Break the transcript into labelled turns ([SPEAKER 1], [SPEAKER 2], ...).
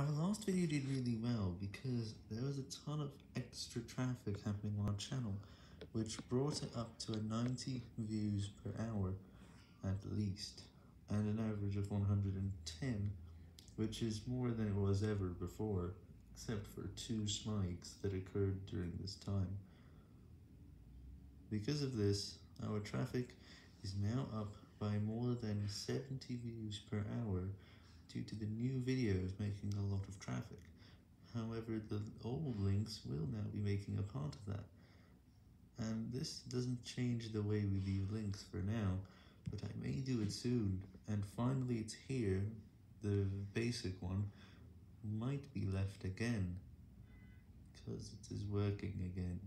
[SPEAKER 1] Our last video did really well because there was a ton of extra traffic happening on our channel, which brought it up to a 90 views per hour at least, and an average of 110, which is more than it was ever before, except for two spikes that occurred during this time. Because of this, our traffic is now up by more than 70 views per hour due to the new videos making a lot of traffic. However, the old links will now be making a part of that. And this doesn't change the way we leave links for now, but I may do it soon, and finally it's here, the basic one, might be left again, because it is working again.